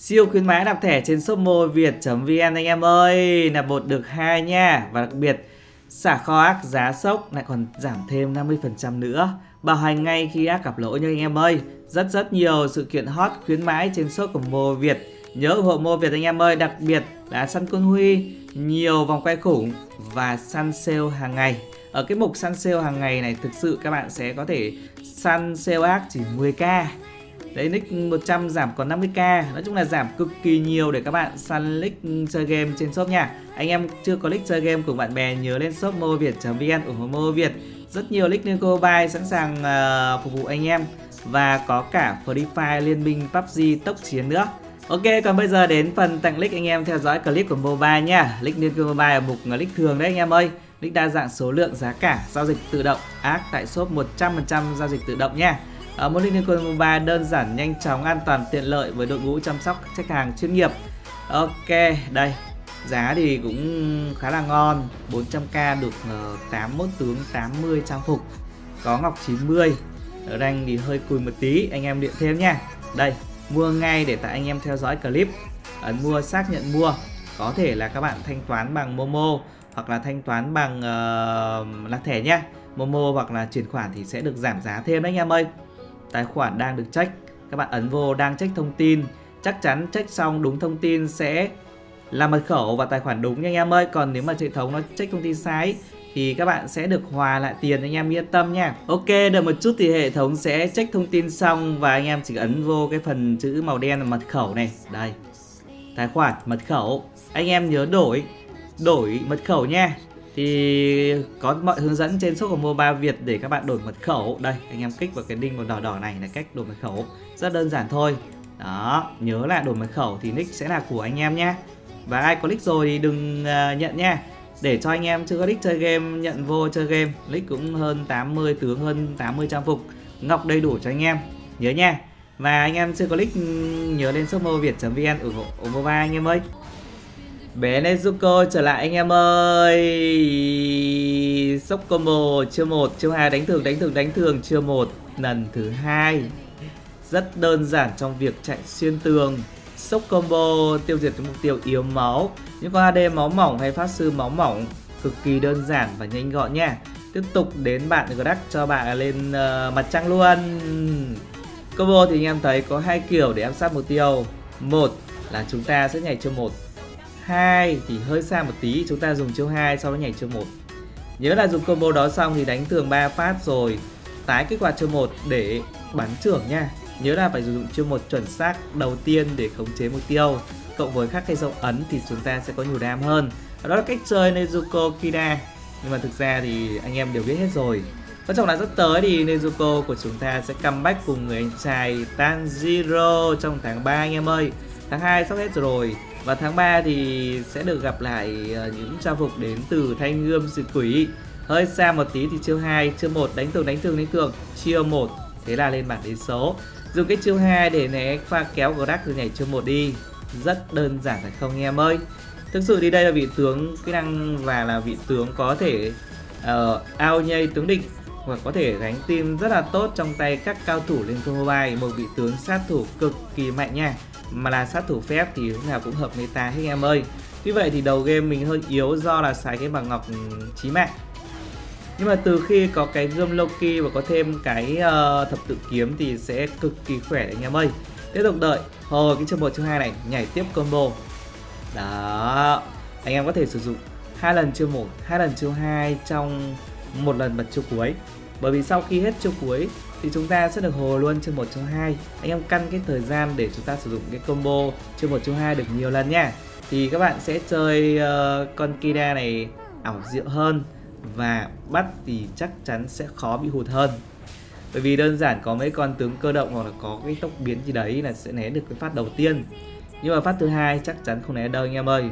Siêu khuyến mãi đạp thẻ trên shop mua việt.vn anh em ơi. Nạp một được hai nha. Và đặc biệt, xả kho ác giá sốc lại còn giảm thêm 50% nữa. Bảo hành ngay khi ác gặp lỗi nha anh em ơi. Rất rất nhiều sự kiện hot khuyến mãi trên shop của Mô Việt Nhớ ủng hộ Mô Việt anh em ơi. Đặc biệt là săn quân huy, Nhiều vòng quay khủng Và săn sale hàng ngày. Ở cái mục săn sale hàng ngày này, Thực sự các bạn sẽ có thể săn sale ác chỉ 10k Đấy nick 100 giảm còn 50k Nói chung là giảm cực kỳ nhiều để các bạn săn nick chơi game trên shop nha Anh em chưa có nick chơi game cùng bạn bè nhớ lên shop moviet.vn ủng hộ Mô Việt Rất nhiều nick Nico mobile sẵn sàng uh, phục vụ anh em Và có cả Free Fire liên minh PUBG tốc chiến nữa Ok, còn bây giờ đến phần tặng link anh em theo dõi clip của Mobile nha. Link Liên Mobile ở mục link thường đấy anh em ơi. Link đa dạng số lượng giá cả, giao dịch tự động, ác tại shop 100% giao dịch tự động nha. Ở một Mobile đơn giản, nhanh chóng, an toàn, tiện lợi với đội ngũ chăm sóc khách hàng chuyên nghiệp. Ok, đây. Giá thì cũng khá là ngon 400k được ờ, 81 tướng 80 trang phục Có ngọc 90 Ở đây thì hơi cùi một tí Anh em điện thêm nha Đây mua ngay để tại anh em theo dõi clip ấn mua xác nhận mua có thể là các bạn thanh toán bằng Momo hoặc là thanh toán bằng uh, là thẻ nhá Momo hoặc là chuyển khoản thì sẽ được giảm giá thêm đấy anh em ơi tài khoản đang được check. Các bạn ấn vô đang check thông tin. Chắc chắn check xong đúng thông tin sẽ là mật khẩu và tài khoản đúng nha anh em ơi. Còn nếu mà hệ thống nó check thông tin sai thì các bạn sẽ được hòa lại tiền, anh em yên tâm nha. Ok, đợi một chút thì hệ thống sẽ check thông tin xong và anh em chỉ ấn vô cái phần chữ màu đen là mật khẩu này. Đây, tài khoản mật khẩu. Anh em nhớ đổi đổi mật khẩu nha thì có mọi hướng dẫn trên shop của Mobile Việt để các bạn đổi mật khẩu. Đây anh em kích vào cái đinh màu đỏ đỏ này là cách đổi mật khẩu. Rất đơn giản thôi. Đó nhớ là đổi mật khẩu thì nick sẽ là của anh em nhé. Và ai có nick rồi thì đừng uh, nhận nha. Để cho anh em chưa có nick chơi game nhận vô chơi game nick cũng hơn 80 tướng hơn 80 trang phục. Ngọc đầy đủ cho anh em. Nhớ nha. Và anh em chưa có nick nhớ lên shop việt.vn ủng hộ mobile anh em ơi bé Nezuko trở lại anh em ơi. Sốc combo chưa một chưa hai đánh thường đánh thường đánh thường chưa một lần thứ hai. Rất đơn giản trong việc chạy xuyên tường. Sốc combo tiêu diệt mục tiêu yếu máu. Những con AD máu mỏng hay pháp sư máu mỏng cực kỳ đơn giản và nhanh gọn nha. Tiếp tục đến bạn Grack cho bạn lên uh, mặt trăng luôn. Combo thì anh em thấy có hai kiểu để ám sát mục tiêu. Một là chúng ta sẽ nhảy cho một hai thì hơi xa một tí, chúng ta dùng chiêu 2 sau đó nhảy chiêu một. Nhớ là dùng combo đó xong thì đánh thường 3 phát rồi tái kích hoạt chiêu một để bắn trưởng nha. Nhớ là phải sử dụng chiêu một chuẩn xác đầu tiên để khống chế mục tiêu. Cộng với các cây dấu ấn thì chúng ta sẽ có nhiều đam hơn. Đó là cách chơi Nezuko Kida. Nhưng mà thực ra thì anh em đều biết hết rồi. Quan trọng là sắp tới thì Nezuko của chúng ta sẽ comeback cùng người anh trai Tanjiro trong tháng 3 anh em ơi. Tháng 2 sắp hết rồi. Và tháng 3 thì sẽ được gặp lại ờ, những trang phục đến từ thanh gươm diệt quỷ. Hơi xa một tí thì chiêu 2, chiêu 1 đánh thường đánh thường đánh thường Chiêu 1 thế là lên bảng đến số. Dùng cái chiêu 2 để né pha kéo của đắc từ nhảy chiêu một đi. Rất đơn giản phải không em ơi? Thực sự thì đây là vị tướng kỹ năng và là vị tướng có thể uh, ao nhây tướng địch và có thể gánh team rất là tốt trong tay các cao thủ lên combo mobile một vị tướng sát thủ cực kỳ mạnh nha mà là sát thủ phép thì lúc nào cũng hợp meta hết em ơi. Tuy vậy thì đầu game mình hơi yếu do là xài cái bằng ngọc ừ, chí mạng. Nhưng mà từ khi có cái gươm Loki và có thêm cái uh, thập tự kiếm thì sẽ cực kỳ khỏe anh em ơi. Tiếp tục đợi. Hồi cái chương một chương hai này nhảy tiếp combo. Đó anh em có thể sử dụng hai lần chiêu một hai lần chiêu hai trong một lần bật chiêu cuối. Bởi vì sau khi hết chiêu cuối thì chúng ta sẽ được hồi luôn chương một chương hai. Anh em căn cái thời gian để chúng ta sử dụng cái combo chương một chương hai được nhiều lần nha. Thì các bạn sẽ chơi uh, con Kida này ảo diệu hơn và bắt thì chắc chắn sẽ khó bị hụt hơn. Bởi vì đơn giản có mấy con tướng cơ động hoặc là có cái tốc biến gì đấy là sẽ né được cái phát đầu tiên. Nhưng mà phát thứ hai chắc chắn không né đâu anh em ơi.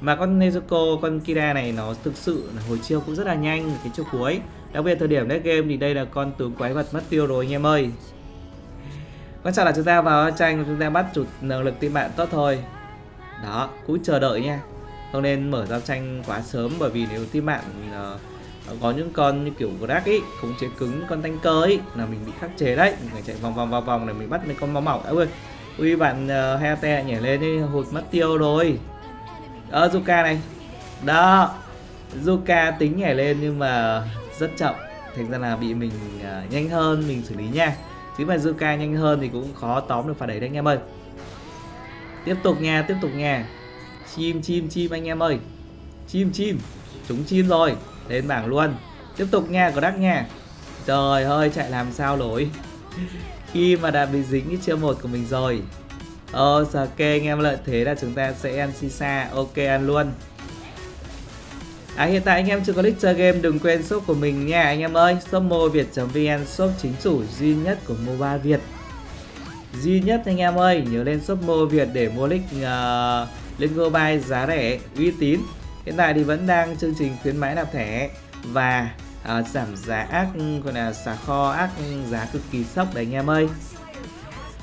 Mà con Nezuko, con Kira này nó thực sự là hồi chiêu cũng rất là nhanh cái chiêu cuối đặc biệt thời điểm next game thì đây là con tướng quái vật mất tiêu rồi anh em ơi. Quan trọng là chúng ta vào tranh chúng ta bắt chụt năng lực team bạn tốt thôi. Đó cũng chờ đợi nha. Không nên mở giao tranh quá sớm bởi vì nếu team bạn uh, có những con như kiểu Grag ấy khống chế cứng con tanker ấy là mình bị khắc chế đấy. Mình phải chạy vòng vòng vòng vòng để mình bắt mấy con máu mỏng. Ơi ui bạn ờ, uh, Hayate nhảy lên đi hụt mất tiêu rồi. Ờ Zuka này. Đó Zuka tính nhảy lên nhưng mà rất chậm. Thành ra là bị mình uh, nhanh hơn mình xử lý nha. Chứ mà Zuka nhanh hơn thì cũng khó tóm được phạt đấy đấy anh em ơi. Tiếp tục nha tiếp tục nha. Chim chim chim anh em ơi. Chim chim. Chúng chim rồi. Lên bảng luôn. Tiếp tục nha có đắc nha. Trời ơi chạy làm sao nổi. Khi mà đã bị dính cái chiêu một của mình rồi. Ờ, anh em lợi thế là chúng ta sẽ ăn Sisa Ok ăn luôn. À hiện tại anh em chưa có nick chơi game đừng quên shop của mình nha anh em ơi. Shop moviet.vn shop chính chủ duy nhất của MOBA Việt. Duy nhất anh em ơi nhớ lên shop Mo Việt để mua nick uh, ờ, lên mobile giá rẻ uy tín. Hiện tại thì vẫn đang chương trình khuyến mãi nạp thẻ và uh, giảm giá ác gọi là xả kho ác giá cực kỳ sốc đấy anh em ơi.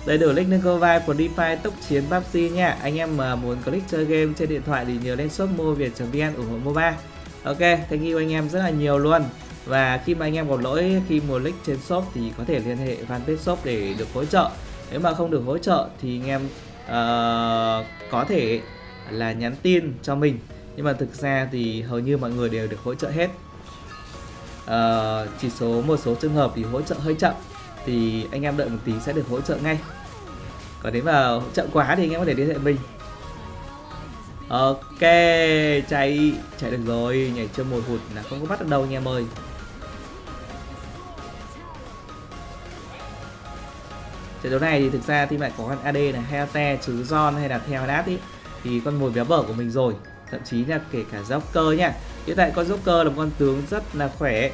Đầy đủ link nâng cơ vai của DeFi tốc chiến PUBG nha. Anh em mà muốn có click chơi game trên điện thoại thì nhớ lên shop mua việt.vn ủng hộ MOBA Ok, thank you anh em rất là nhiều luôn. Và khi mà anh em có lỗi khi mua link trên shop thì có thể liên hệ fanpage shop để được hỗ trợ. Nếu mà không được hỗ trợ thì anh em uh, có thể là nhắn tin cho mình. Nhưng mà thực ra thì hầu như mọi người đều được hỗ trợ hết. Uh, Chỉ số một số trường hợp thì hỗ trợ hơi chậm thì anh em đợi một tí sẽ được hỗ trợ ngay. Còn nếu mà chậm quá thì anh em có thể liên hệ mình ok chạy chạy được rồi nhảy chưa một hụt là không có bắt được đâu anh em ơi. Trận đấu này thì thực ra thì lại có con AD này Heate, chứ John hay là theo đát ý thì con mồi béo bở của mình rồi. Thậm chí là kể cả Joker nha hiện tại con Joker là một con tướng rất là khỏe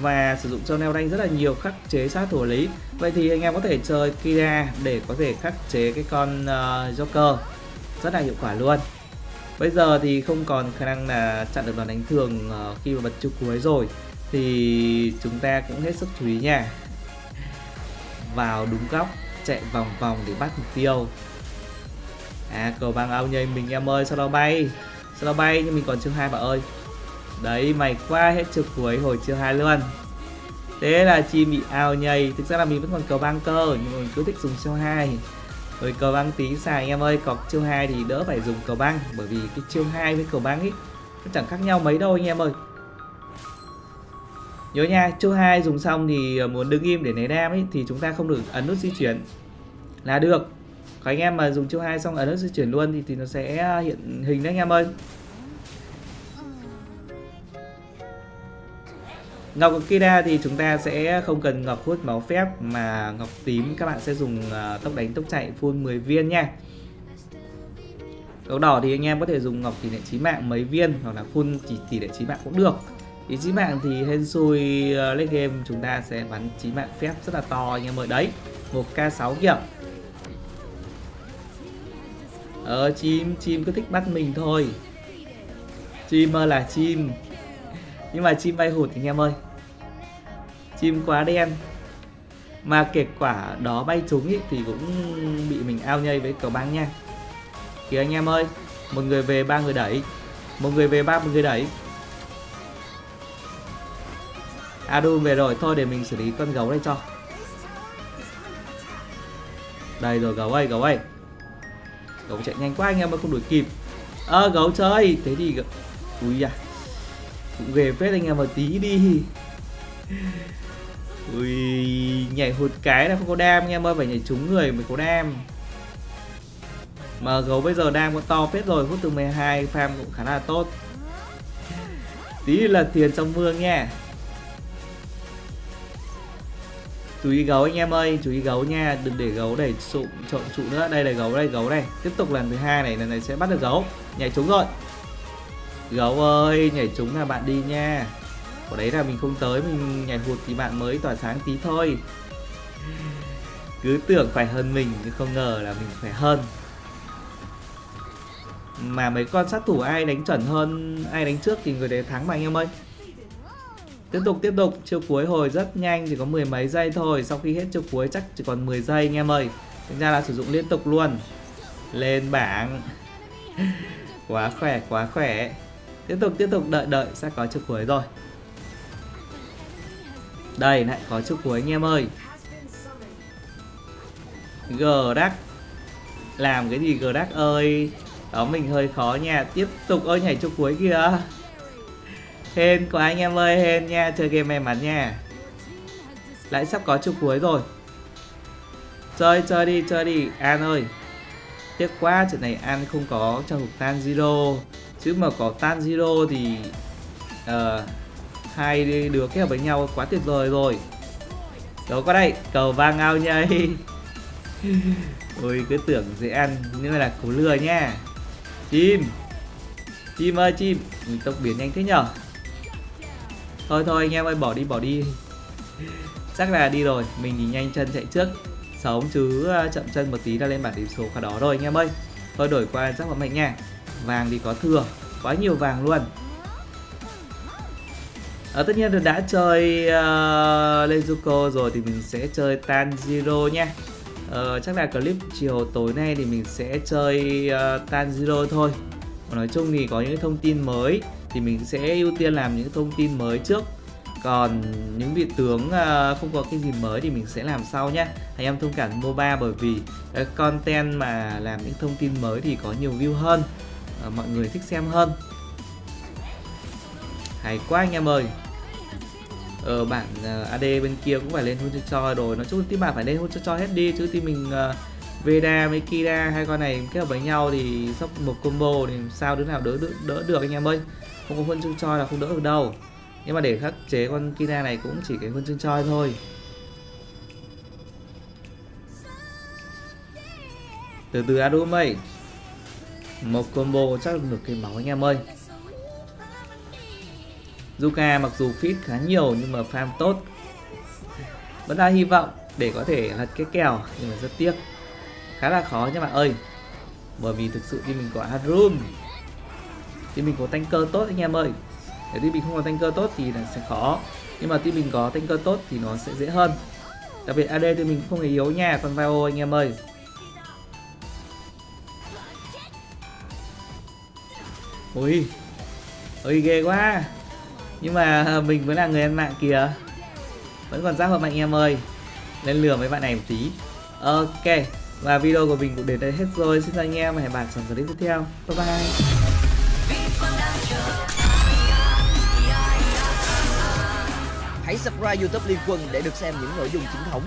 và sử dụng cho neo đanh rất là nhiều khắc chế sát thủ lý. Vậy thì anh em có thể chơi Kira để có thể khắc chế cái con uh, Joker. Rất là hiệu quả luôn bây giờ thì không còn khả năng là chặn được đòn đánh thường ờ, khi mà bật chiêu cuối rồi. Thì chúng ta cũng hết sức chú ý nha. Vào đúng góc, chạy vòng vòng để bắt mục tiêu. À cầu băng ao nhây mình em ơi, sao đó bay? Sao đó bay nhưng mình còn chưa hai bà ơi? Đấy mày qua hết chiêu cuối, hồi chiều hai luôn. Thế là chi bị ao nhầy Thực ra là mình vẫn còn cầu băng cơ, Nhưng mà mình cứ thích dùng chiêu hai. Rồi cầu băng tí xài anh em ơi có chiêu hai thì đỡ phải dùng cầu băng Bởi vì cái chiêu hai với cầu băng ấy Nó chẳng khác nhau mấy đâu anh em ơi Nhớ nha, chiêu hai dùng xong thì ờ, muốn đứng im để né đam ấy thì chúng ta không được ấn nút di chuyển là được. Còn anh em mà dùng chiêu hai xong ấn nút di chuyển luôn thì thì nó sẽ ờ, hiện hình đấy anh em ơi. Ngọc Kira thì chúng ta sẽ không cần ngọc hút máu phép mà ngọc tím các bạn sẽ dùng ờ, tốc đánh tốc chạy full 10 viên nha. Ngọc đỏ thì anh em có thể dùng ngọc tỷ lệ chí mạng mấy viên hoặc là full chỉ tỷ lệ chí mạng cũng được. Ý chí mạng thì hên xui ờ, lên game chúng ta sẽ bắn chí mạng phép rất là to anh em ơi đấy. một K6 kìa. Ờ chim chim cứ thích bắt mình thôi. Chim là chim nhưng mà chim bay hụt anh em ơi. Chim quá đen. Mà kết quả đó bay trúng ý, thì cũng bị mình ao nhây với cầu băng nha. Kìa anh em ơi một người về ba người đẩy. Một người về ba một người đẩy. Adu về rồi thôi để mình xử lý con gấu đây cho. Đây rồi gấu ơi gấu ơi. Gấu chạy nhanh quá anh em ơi không đuổi kịp. Ơ à, gấu chơi. Thế thì ui da cũng ghê phết anh em một tí đi. Ui, nhảy hụt cái là không có đam, anh em ơi, phải nhảy trúng người mới có đam. Mà gấu bây giờ đang có to phết rồi, hút từ 12 farm cũng khá là tốt. Tí là tiền trong mương nha. Chú ý gấu anh em ơi, chú ý gấu nha, đừng để gấu đẩy trụ trộn trụ nữa. Đây là gấu đây gấu đây. Tiếp tục lần thứ hai này, lần này sẽ bắt được gấu. Nhảy trúng rồi. Gấu ơi, nhảy trúng là bạn đi nha. Ở đấy là mình không tới, mình nhảy hụt thì bạn mới tỏa sáng tí thôi. Cứ tưởng phải hơn mình, nhưng không ngờ là mình phải hơn. Mà mấy con sát thủ ai đánh chuẩn hơn, ai đánh trước thì người đấy thắng mà anh em ơi. Tiếp tục tiếp tục, chiêu cuối hồi rất nhanh, chỉ có mười mấy giây thôi. Sau khi hết chiêu cuối chắc chỉ còn 10 giây anh em ơi. Thành ra là sử dụng liên tục luôn. Lên bảng. Quá khỏe, quá khỏe tiếp tục tiếp tục, đợi đợi, sẽ có chiếc cuối rồi. Đây, lại có chiếc cuối, anh em ơi. G làm cái gì Grack ơi? Đó, mình hơi khó nha. Tiếp tục ơi nhảy cho cuối kìa. Hên của anh em ơi, hên nha. Chơi game may mắn nha. Lại sắp có chục cuối rồi. Chơi chơi đi chơi đi. An ơi. Tiếc quá, trận này an không có trang phục tan zero chứ mà có tan zero thì uh, hai đứa kết hợp với nhau quá tuyệt vời rồi. Đó có đây cầu vang ao nhây ôi cứ tưởng dễ ăn nhưng mà là cố lừa nha. Chim chim ơi chim. Mình tốc biến nhanh thế nhở? Thôi thôi anh em ơi bỏ đi bỏ đi. Chắc là đi rồi mình thì nhanh chân chạy trước. Sống chứ ờ, chậm chân một tí là lên bản điểm số cả đó rồi anh em ơi. Thôi đổi qua giác vận mạnh nha vàng thì có thừa quá nhiều vàng luôn. Ở tất nhiên là đã chơi uh, Lezuko rồi thì mình sẽ chơi Tanjiro nha uh, ờ, chắc là clip chiều tối nay thì mình sẽ chơi uh, Tanjiro thôi. Và nói chung thì có những thông tin mới thì mình sẽ ưu tiên làm những thông tin mới trước. Còn những vị tướng uh, không có cái gì mới thì mình sẽ làm sau nhé. Anh em thông cảm MOBA bởi vì uh, content mà làm những thông tin mới thì có nhiều view hơn uh, mọi người thích xem hơn. Hay quá anh em ơi. Ờ, Ở bản uh, ờ, AD bên kia cũng phải lên hôn cho cho rồi. Nói chung team bạn phải lên hôn cho cho hết đi chứ team mình uh, Veda với Kira hai con này kết hợp với nhau thì sắp một combo thì sao đứa nào đỡ đỡ, đỡ được anh em ơi. Không có huân chương choi là không đỡ được đâu. Nhưng mà để khắc chế con Kira này cũng chỉ cái huân chương choi thôi. Từ từ Adum ơi một combo chắc được cái máu anh em ơi. Zuka mặc dù fit khá nhiều nhưng mà farm tốt. Vẫn đang hy vọng để có thể lật cái kèo, nhưng mà rất tiếc. Khá là khó nha bạn ơi. Bởi vì thực sự thì mình có Harum thì mình có tanker tốt anh em ơi. Nếu team mình không có tanker tốt thì là sẽ khó. Nhưng mà team mình có tanker tốt thì nó sẽ dễ hơn. Đặc biệt AD thì mình không hề yếu nha, con Vio anh em ơi. Ui ui, ghê quá. Nhưng mà mình vẫn là người ăn mạng kìa. Vẫn còn giáp hợp mạnh em ơi. Lên lừa mấy bạn này một tí. Ok, và video của mình cũng đến đây hết rồi. Xin chào anh em và hẹn bạn trong clip tiếp theo. Bye bye. Hãy subscribe YouTube Liên Quân để được xem những nội dung chính thống.